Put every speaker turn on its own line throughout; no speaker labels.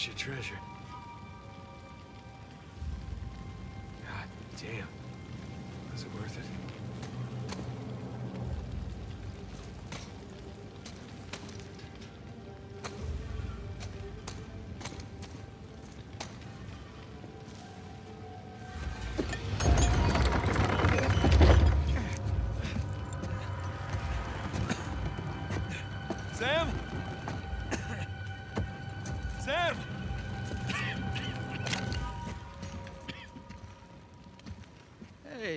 There's your treasure. God damn.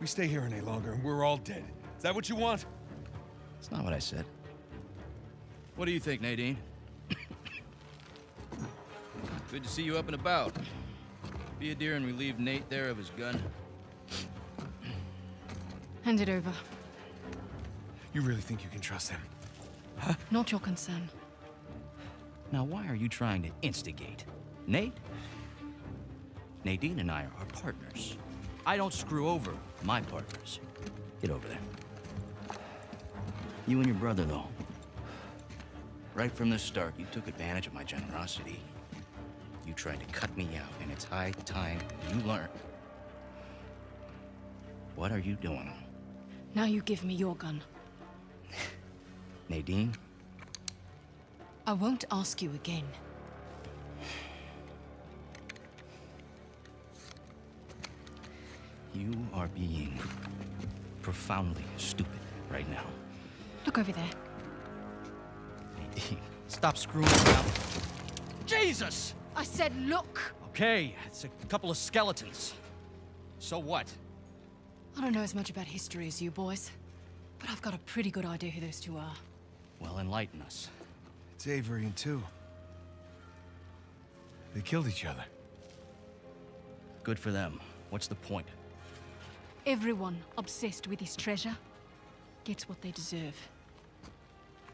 We stay here any longer and we're all dead. Is that what you want?
it's not what I said. What do you think, Nadine? Good to see you up and about. Be a dear and relieve Nate there of his gun.
Hand it over.
You really think you can trust him?
Not your concern.
Now, why are you trying to instigate? Nate? Nadine and I are partners. I don't screw over my partners. Get over there. You and your brother, though. Right from the start, you took advantage of my generosity. You tried to cut me out, and it's high time you learn. What are you doing?
Now you give me your gun.
Nadine,
I won't ask you again.
You are being profoundly stupid right now.
Look over there.
Stop screwing around. Jesus!
I said look!
Okay, it's a couple of skeletons. So what?
I don't know as much about history as you boys, but I've got a pretty good idea who those two are.
Well, enlighten us.
It's Avery and Tew.
They killed each other.
Good for them. What's the point?
Everyone obsessed with his treasure gets what they deserve.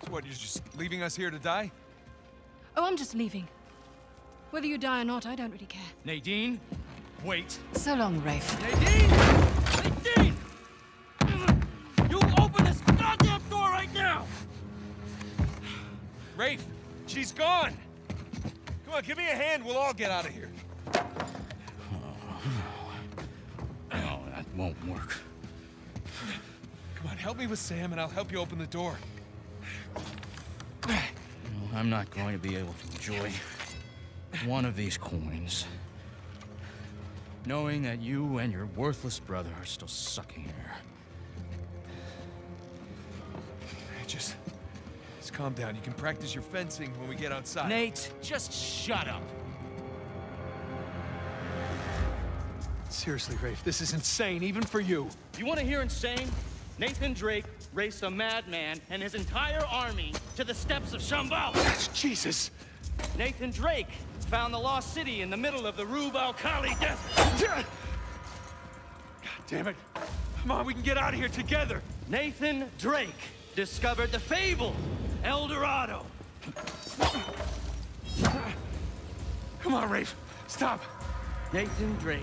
So what, you're just leaving us here to die?
Oh, I'm just leaving. Whether you die or not, I don't really care.
Nadine, wait.
So long, Rafe.
Nadine! Nadine! You open this goddamn door right now!
Rafe, she's gone! Come on, give me a hand, we'll all get out of here.
Won't work.
Come on, help me with Sam and I'll help you open the door.
No, I'm not going to be able to enjoy one of these coins. Knowing that you and your worthless brother are still sucking air.
Hey, Just, just calm down. You can practice your fencing when we get outside.
Nate, just shut up.
Seriously, Rafe, this is insane, even for you.
You want to hear insane? Nathan Drake raced a madman and his entire army to the steps of Shambhala.
Jesus!
Nathan Drake found the lost city in the middle of the Rub al Khali desert.
God damn it. Come on, we can get out of here together.
Nathan Drake discovered the fabled El Dorado.
Come on, Rafe. Stop.
Nathan Drake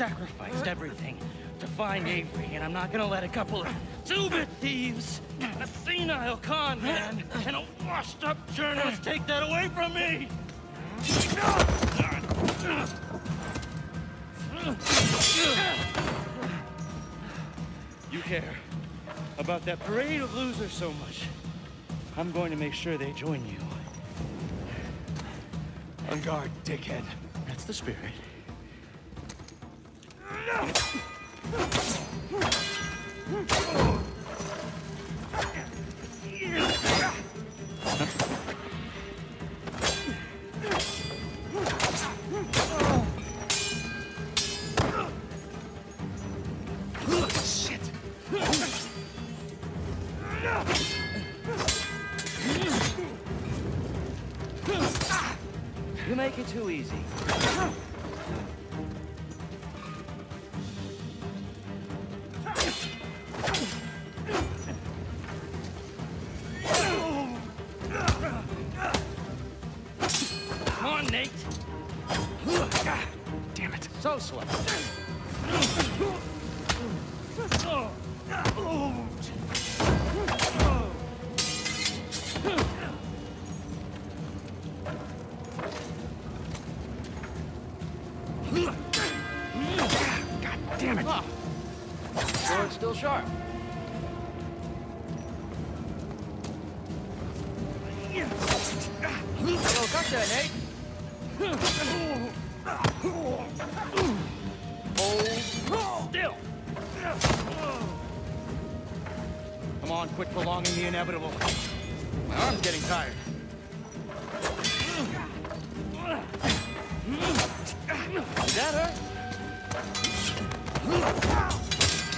sacrificed everything to find Avery, and I'm not gonna let a couple of two-bit thieves, a senile con man, and a washed-up journalist take that away from me! You care about that parade of losers so much.
I'm going to make sure they join you.
On guard, dickhead.
That's the spirit. You make it too easy.
Cut that, Nate.
Still. Come on, quit prolonging the inevitable. My arm's getting tired. Did that hurt?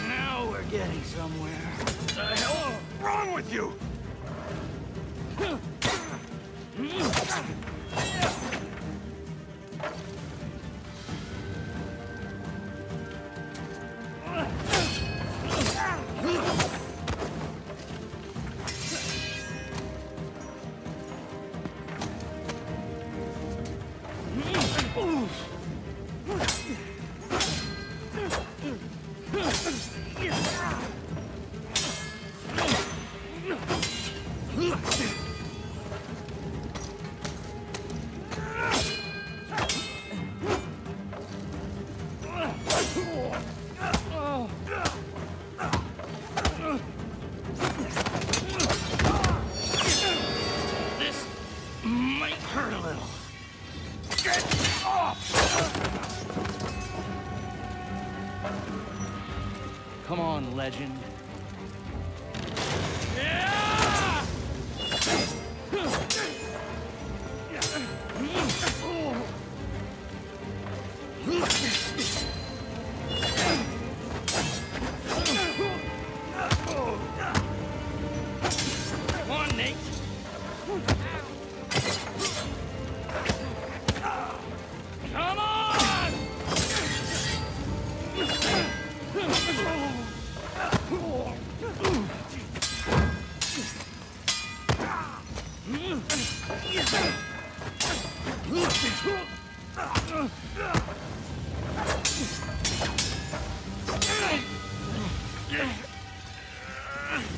Now we're getting somewhere.
The hell wrong with you?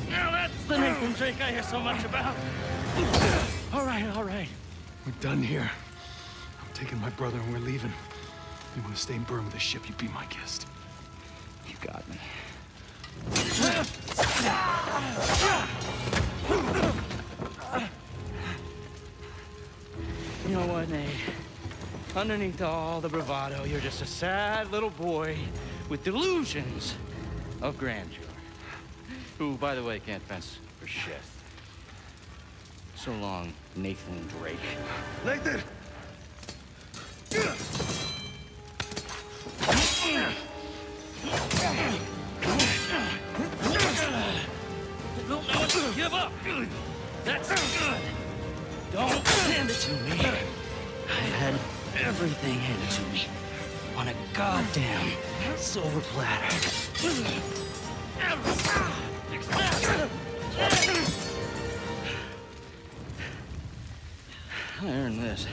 Now that's the Nathan Drake I hear so much about. All right, all right.
We're done here. I'm taking my brother and we're leaving. You want to stay and burn with the ship, you be my guest.
You got me.
You know what, Nate? Underneath all the bravado, you're just a sad little boy with delusions of grandeur.
Who, by the way, can't fence for shit. So long, Nathan Drake.
Nathan!
That's good. Don't hand it to me.
I had everything handed to me on a goddamn silver platter. I earned this.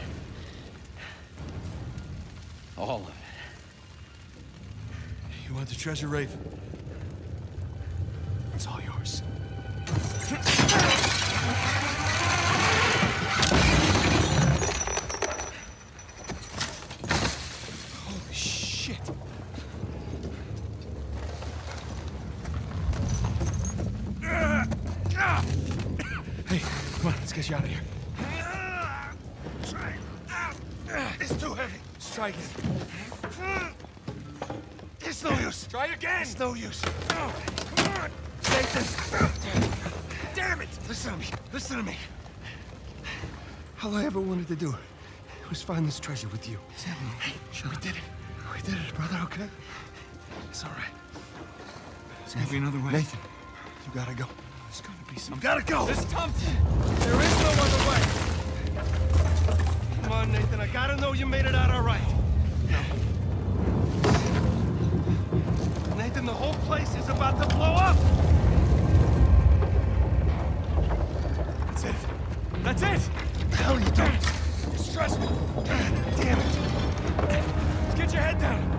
All of it.
You want the treasure, Rafe?
Hey, come on, Let's get you out of here. Try. It's too heavy. Try again. It's no use. Try again. It's no use. Come on. Nathan. Damn it. Listen to me. Listen to me. All I ever wanted to do was find this treasure with you. Sure, we did it. We did it, brother, okay? It's all right.
There's gotta be another way.
Nathan, you gotta go.
Be some.
You gotta go! This Thompson! There is no other way! Come on, Nathan, I gotta know you made it out all right. No. Nathan, the whole place is about to blow up! That's it. That's it! What the hell you doing? You stress me. God damn it. Just get your head down.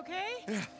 Okay? Yeah.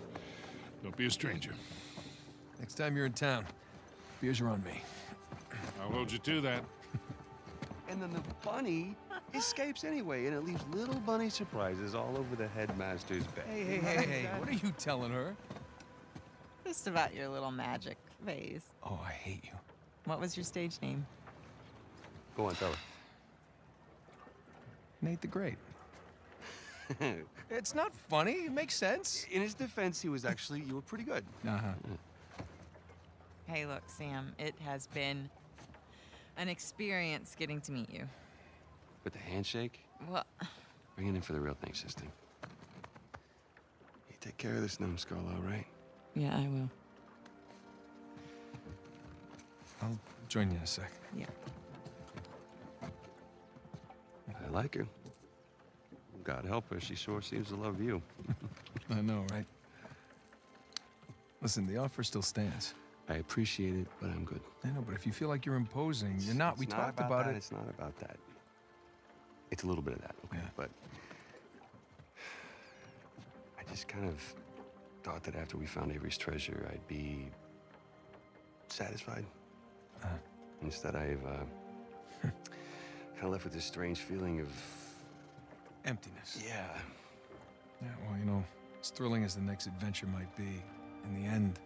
Don't be a stranger.
Next time you're in town, beers are on me.
I'll hold you to that.
And then the bunny escapes anyway, and it leaves little bunny surprises all over the headmaster's bed.
Hey, hey, hey, hey, what are you telling her?
Just about your little magic phase.
Oh, I hate you.
What was your stage name?
Go on, tell her.
Nate the Great.
Her.
It's not funny. It makes sense.
In his defense, he was actually, you were pretty good.
Uh-huh.
Hey, look, Sam, it has been an experience getting to meet you.
With the handshake,
Well,
bring it in for the real thing, sister. You take care of this numbskull, all right?
yeah, I will.
I'll join you in a sec.
Yeah.
I like her. God help her, she sure seems to love you.
I know, right? Listen, the offer still stands.
I appreciate it, but I'm good.
I know, but if you feel like you're imposing, you're not. we
It's
talked
about,
about it.
It's not about that. It's a little bit of that, okay?
Yeah.
But I just kind of thought that after we found Avery's treasure, I'd be satisfied.
Uh-huh.
Instead, I've uh, kind of left with this strange feeling of
Emptiness.
yeah.
Yeah, well, you know, as thrilling as the next adventure might be, in the end,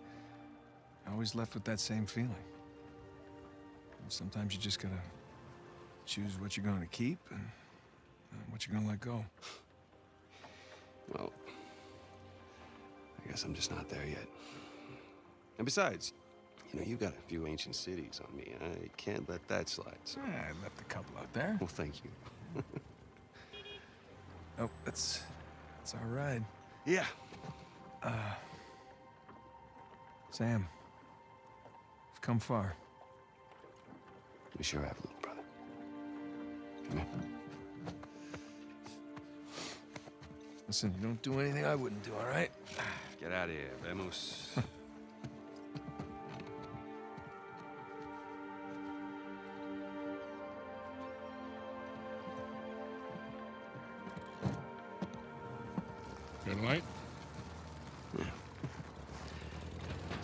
I always left with that same feeling. And sometimes you just gotta choose what you're gonna keep and, what you're gonna let go.
Well, I guess I'm just not there yet. And besides, you know, you've got a few ancient cities on me. I can't let that slide. So,
Yeah, I left a couple out there.
well, thank you.
Oh, that's that's all right.
Yeah.
Uh, Sam, we've come far.
We sure have, little brother. Come here.
Listen, you don't do anything I wouldn't do, all right?
Get out of here, vamos.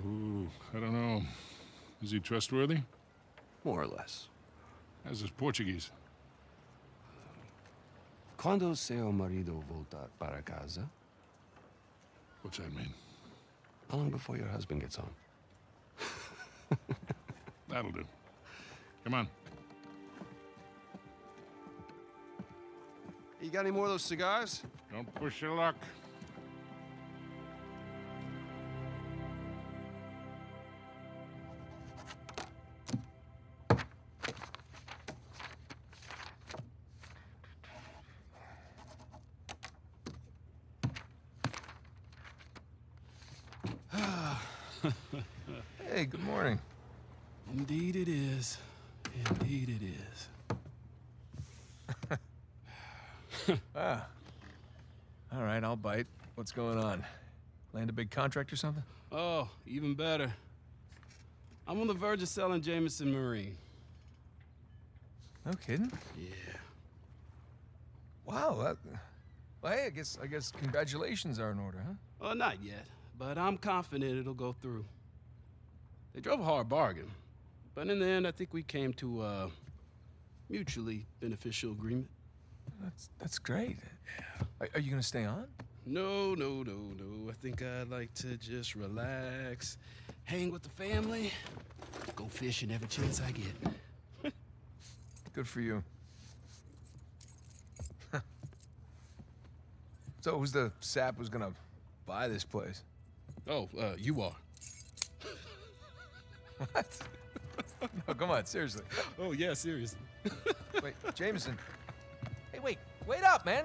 Ooh, I don't know. Is he trustworthy?
More or less.
How's his Portuguese?
Quando seu marido voltar para casa?
What's that mean?
How long before your husband gets home?
That'll do. Come on.
You got any more of those cigars?
Don't push your luck.
What's going on? Land a big contract or something?
Oh, even better. I'm on the verge of selling Jameson Marine.
No kidding.
Yeah.
Wow. That, well, hey, I guess I guess congratulations are in order, huh?
Well, not yet, but I'm confident it'll go through. They drove a hard bargain, but in the end, I think we came to a mutually beneficial agreement.
That's that's great. Are, are you gonna stay on?
No, no, no, no. I think I'd like to just relax, hang with the family, go fishing every chance I get.
Good for you. so who's the sap who's gonna buy this place?
Oh, uh, you are.
What? no, come on, seriously.
Oh, yeah, seriously.
Wait, Jameson. Hey, wait, wait up, man.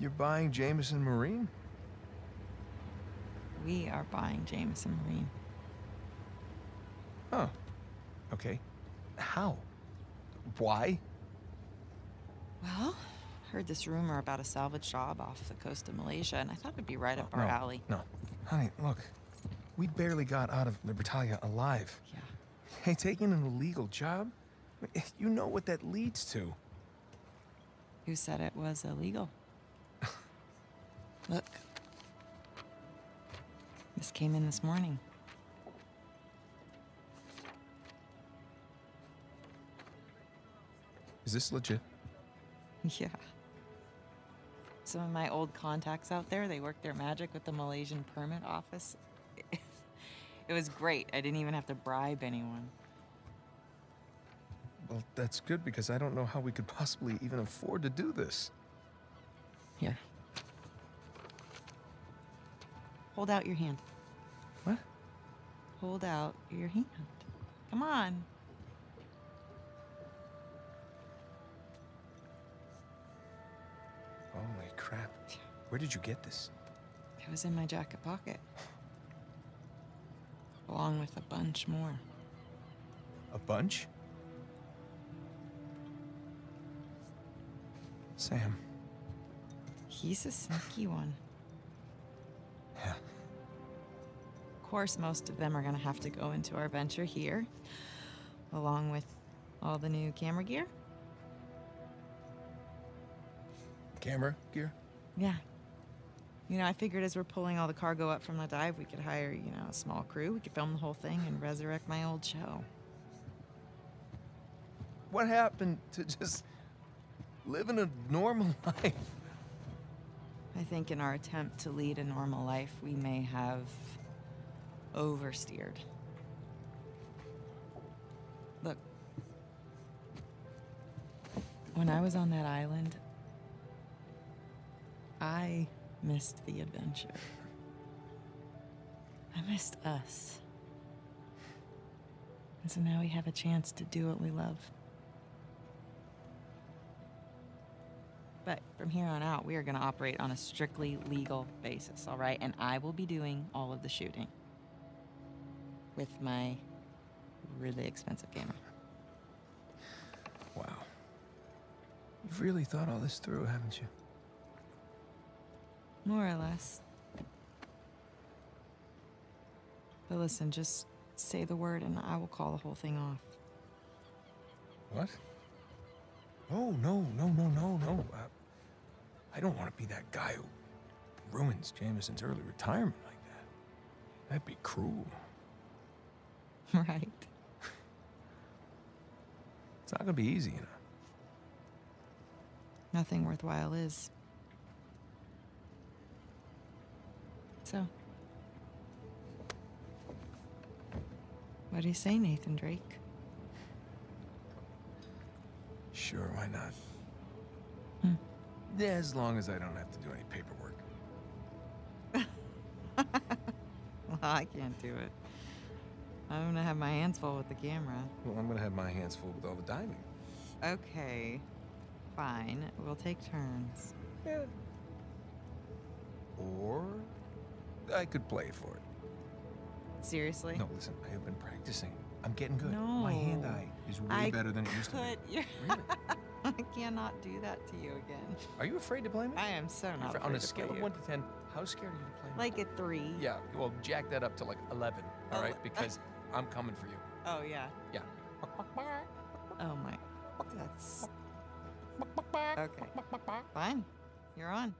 You, you're buying Jameson Marine?
We are buying Jameson Marine.
Huh. Okay. How? Why?
Well, heard this rumor about a salvage job off the coast of Malaysia, and I thought it'd be right up oh, our
no,
alley.
No. Honey, look. We barely got out of Libertalia alive.
Yeah.
Hey, taking an illegal job? You know what that leads to.
Who said it was illegal? Look. This came in this morning.
Is this legit?
Yeah. Some of my old contacts out there, they work their magic with the Malaysian permit office. It was great. I didn't even have to bribe anyone.
Well, that's good because I don't know how we could possibly even afford to do this.
Here. Hold out your hand.
What?
Hold out your hand. Come on.
Holy crap. Where did you get this?
It was in my jacket pocket. Along with a bunch more.
A bunch? Sam.
He's a sneaky one. Course, most of them are going to have to go into our venture here, along with all the new camera gear.
Camera gear?
Yeah. You know, I figured as we're pulling all the cargo up from the dive, we could hire, you know, a small crew. We could film the whole thing and resurrect my old show.
What happened to just living a normal life?
I think in our attempt to lead a normal life, we may have oversteered. Look, when I was on that island, I missed the adventure. I missed us. And so now we have a chance to do what we love. But from here on out, we are going to operate on a strictly legal basis, all right? And I will be doing all of the shooting with my really expensive camera.
Wow. You've really thought all this through, haven't you?
More or less. But listen, just say the word and I will call the whole thing off.
What? Oh, no, no, no, no, no. Uh, I don't want to be that guy who ruins Jameson's early retirement like that. That'd be cruel.
right.
It's not to be easy, you know.
Nothing worthwhile is. So. What do you say, Nathan Drake?
Sure, why not?
Hmm.
Yeah, as long as I don't have to do any paperwork.
Well, I can't do it. I'm gonna have my hands full with the camera.
Well, I'm going to have my hands full with all the diving.
Okay. Fine. We'll take turns.
Yeah. Or I could play for it.
Seriously?
No, listen, I have been practicing. I'm getting good. No. My hand eye is way
I
better than it used to be.
Your... I cannot do that to you again.
Are you afraid to play me?
I am so not
afraid- On a scale of. 1 to 10, how scared are you to play me?
Like a three.
Yeah, well, jack that up to like 11, all right? Because I'm coming for you.
Oh yeah.
Yeah.
Oh my. That's. Okay. Fine. You're on.